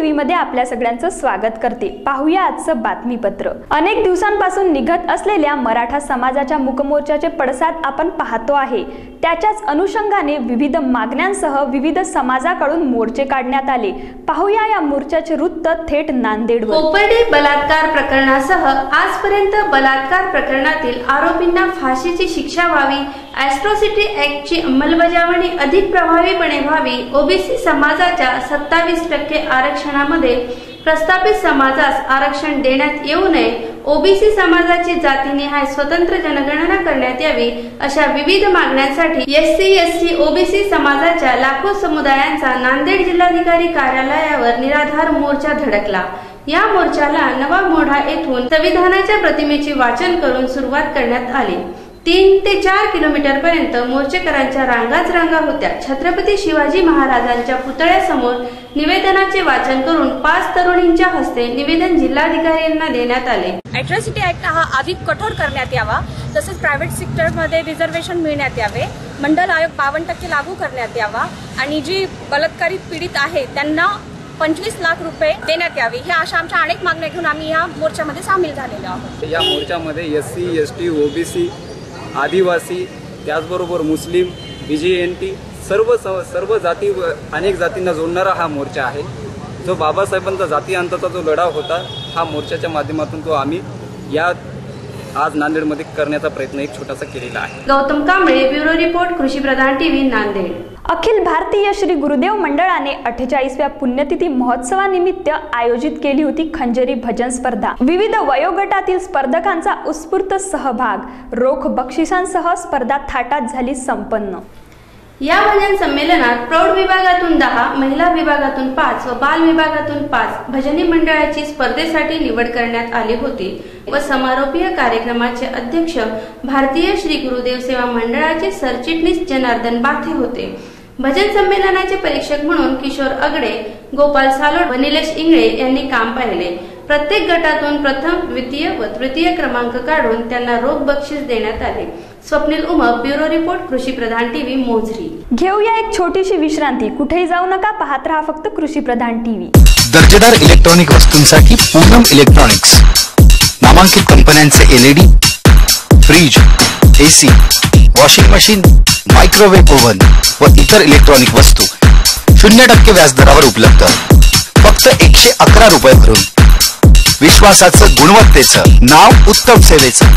TV मध्ये आपल्या सगळ्यांचं स्वागत करते. पाहूया आजचं बातमीपत्र. अनेक दिवसांपासून निघत असलेल्या मराठा समाजाच्या मुकमोर्चाचे पडसाद आपण पाहतो आहे. त्याच्याच अनुषंगाने विविध मागण्यांसह विविध समाजाकडून मोर्चे काढण्यात आले. पाहूया या मोर्चाचे वृत्त थेट नांदेडवर. कोपर्डी बलात्कार प्रकरणासह आजपर्यंत बलात्कार प्रकरणातील आरोपींना फाशीची शिक्षा व्हावी ॲट्रॉसिटी ऍक्टची अंमलबजावणी अधिक प्रभावीपणे व्हावी ओबीसी समाजाच्या सत्तावीस टक्के आरक्षणामध्ये प्रस्थापित समाजास आरक्षण देण्यात येऊ नये. ओबीसी समाजाची जातीनिहाय स्वतंत्र जनगणना करण्यात यावी अशा विविध मागण्यांसाठी एससी एसटी ओबीसी समाजाच्या लाखो समुदायांचा नांदेड जिल्हाधिकारी कार्यालयावर निराधार मोर्चा धडकला. या मोर्चाला नवा मोढा येथून संविधानाच्या प्रतिमेचे वाचन करून सुरुवात करण्यात आली. तीन ते चार किलोमीटर पर्यंत मोर्चेकरांच्या रांगाच रांगा होत्या. छत्रपती शिवाजी महाराजांच्या पुतळ्यासमोर निवेदनाचे वाचन करून पाच तरुणींच्या हस्ते निवेदन जिल्हाधिकाऱ्यांना देण्यात आले. अॅट्रॉसिटी ऍक्ट हा अधिक कठोर करण्यात यावा तसेच प्रायव्हेट सेक्टरमध्ये रिझर्वेशन मिळण्यात यावे मंडल आयोग बावन्न टक्के लागू करण्यात यावा आणि जी बलात्कारित पीडित आहे त्यांना पंचवीस लाख रुपये देण्यात यावे ह्या अशा आमच्या अनेक मागण्या घेऊन आम्ही या मोर्चामध्ये सामील झालेलो आहोत. या मोर्चामध्ये S C S T OBC आदिवासी त्याचबरोबर मुस्लिम बी जी एन टी सर्व स- सर्व जाती व अनेक जातींना जोडणारा हा मोर्चा आहे. जो बाबासाहेबांचा जाती अंताचा जो लढा होता हा मोर्चाच्या माध्यमातून तो आम्ही या आज नांदेडमध्ये करण्याचा प्रयत्न एक छोटासा केलेला आहे. गौतम कांबळे ब्युरो रिपोर्ट कृषी प्रधान टीव्ही नांदेड. अखिल भारतीय श्री गुरुदेव मंडळाने अठ्ठेचाळीसव्या पुण्यतिथी महोत्सवानिमित्त आयोजित केली होती खंजरी भजन स्पर्धा. विविध वयोगटातील स्पर्धकांचा उत्स्फूर्त सहभाग रोख बक्षिसांसह स्पर्धा थाटात झाली संपन्न. या भजन संमेलनात प्रौढ विभागातून दहा महिला विभागातून पाच व बाल विभागातून पाच भजनी मंडळाची स्पर्धेसाठी निवड करण्यात आली होती. व समारोपीय कार्यक्रमाचे अध्यक्ष भारतीय श्री गुरुदेव सेवा मंडळाचे सरचिटणीस जनार्दन बाथे होते. भजन संमेलनाचे परीक्षक म्हणून किशोर अगडे गोपाल सालोड व निलेश इंगळे यांनी काम पाहिले. प्रत्येक गटातून प्रथम द्वितीय व तृतीय क्रमांक काढून त्यांना रोख बक्षीस देण्यात आले. स्वप्नील उमप ब्युरो रिपोर्ट कृषी प्रधान टीव्ही मोझरी. घेऊया एक छोटीशी विश्रांती. कुठेही जाऊ नका पाहत राहा फक्त कृषी प्रधान टीव्ही. दर्जेदार इलेक्ट्रॉनिक वस्तूंसाठी पूनम इलेक्ट्रॉनिक्स. नामांकित कंपन्यांचे LED fridge AC washing machine microwave oven व इतर इलेक्ट्रॉनिक वस्तू. शून्य टक्के व्याजदरावर उपलब्ध. फक्त एकशे अकरा रुपये भरून. विश्वासाचं गुणवत्तेचं नाव उत्तम सेवेचं.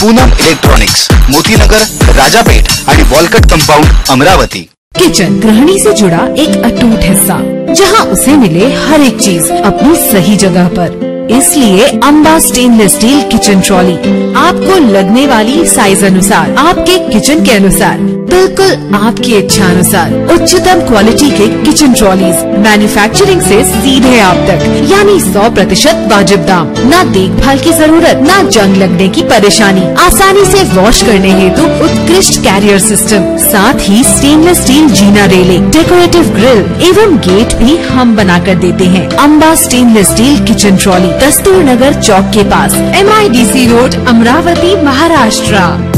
पूनम इलेक्ट्रॉनिक्स मोतीनगर राजापेठ आणि वॉलकट कंपाउंड अमरावती. किचन गृहिणी से जुड़ा एक अटूट हिस्सा जहां उसे मिले हर एक चीज अपनी सही जगह पर. इसलिए Amba stainless steel kitchen trolley आपको लगने वाली साइज अनुसार आपके किचन के अनुसार। बिल्कुल आपकी इच्छा अनुसार उच्चतम क्वालिटी के किचन ट्रॉलीज मैन्युफैक्चरिंग से सीधे आप तक। यानी 100 प्रतिशत वाजिब दाम। न देखभाल की ज़रूरत, न जंग लगने की परेशानी। आसानी से वॉश करने हेतु तो उत्कृष्ट कैरियर सिस्टम साथ ही स्टेनलेस स्टील जीना रेलिंग डेकोरेटिव ग्रिल एवं गेट भी हम बना कर देते हैं। Amba stainless steel kitchen trolley Dastur Nagar चौक के pass. MIDC road Amravati, Maharashtra.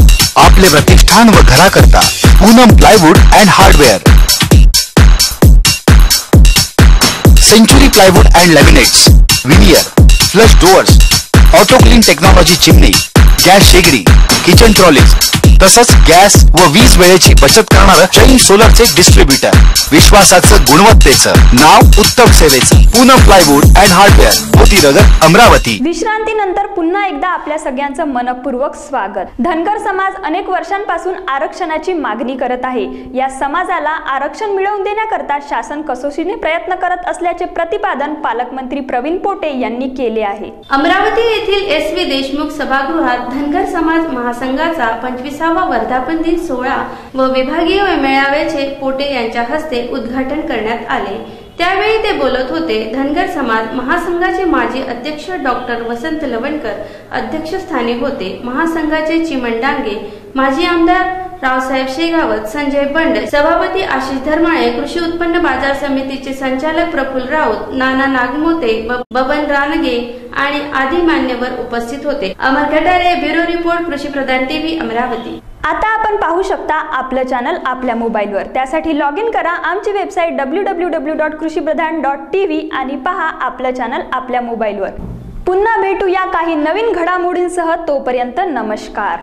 आपले प्रतिष्ठान व घराकरता Poonam plywood and hardware. Century plywood and laminates veneer flush doors autoclean technology chimney gas शेगडी किचन ट्रॉलीज तसंच गॅस व वीज वेळेची बचत करणारं जैन सोलरचे डिस्ट्रीब्युटर विश्वासाचं गुणवत्तेचं नाव उत्तम सेवेचं Poonam plywood and hardware Motinagar Amravati. विश्रांतीनंतर पुन्हा एकदा आपल्या सगळ्यांचं मनपूर्वक स्वागत. धनगर समाज अनेक वर्षांपासून आरक्षणाची मागणी करत आहे. या समाजाला आरक्षण मिळवून देण्याकरता शासन कसोशीने प्रयत्न करत असल्याचे प्रतिपादन पालकमंत्री प्रवीण पोटे यांनी केले आहे. अमरावती येथील एस व्ही देशमुख सभागृहात धनगर समाज महासंघाचा पंचवीसावा वर्धापन दिन सोहळा व विभागीय मेळाव्याचे पोटे यांच्या हस्ते उद्घाटन करण्यात आले. त्यावेळी ते बोलत होते धनगर समाज महासंघाचे माजी अध्यक्ष डॉक्टर वसंत लवणकर अध्यक्षस्थानी होते. महासंघाचे चिमण डांगे माजी आमदार रावसाहेब शेगावत संजय बंड सभापती आशिष धर्माळे कृषी उत्पन्न बाजार समितीचे संचालक प्रफुल्ल राऊत नाना नागमोते बबन रानगे आणि आदी मान्यवर उपस्थित होते. अमर गटारे ब्युरो रिपोर्ट कृषी प्रधान टीव्ही अमरावती. आता आपण पाहू शकता आपलं चॅनल आपल्या मोबाईलवर. त्यासाठी लॉग इन करा आमची website W W W dot Krushipradhan dot T V आणि पहा आपलं चॅनल आपल्या मोबाईलवर. पुन्हा भेटूया काही नवीन घडामोडींसह तोपर्यंत नमस्कार.